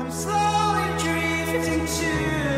I'm slowly drifting to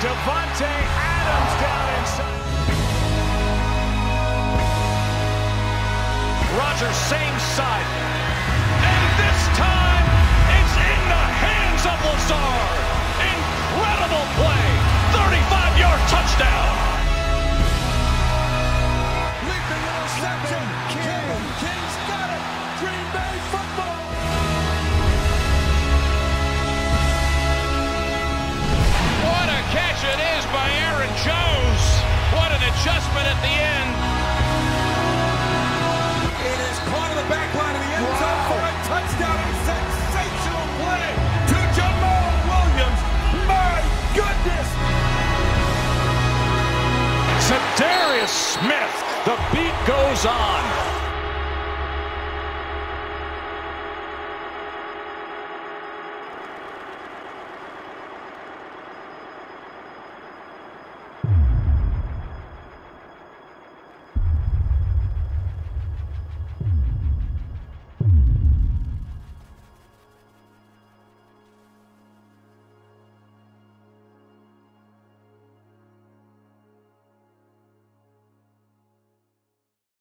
Davante Adams down inside. Rodgers, same side. Adjustment at the end. It is caught in the back line of the end zone for a touchdown. A sensational play to Jamaal Williams. My goodness. Darius Smith. The beat goes on.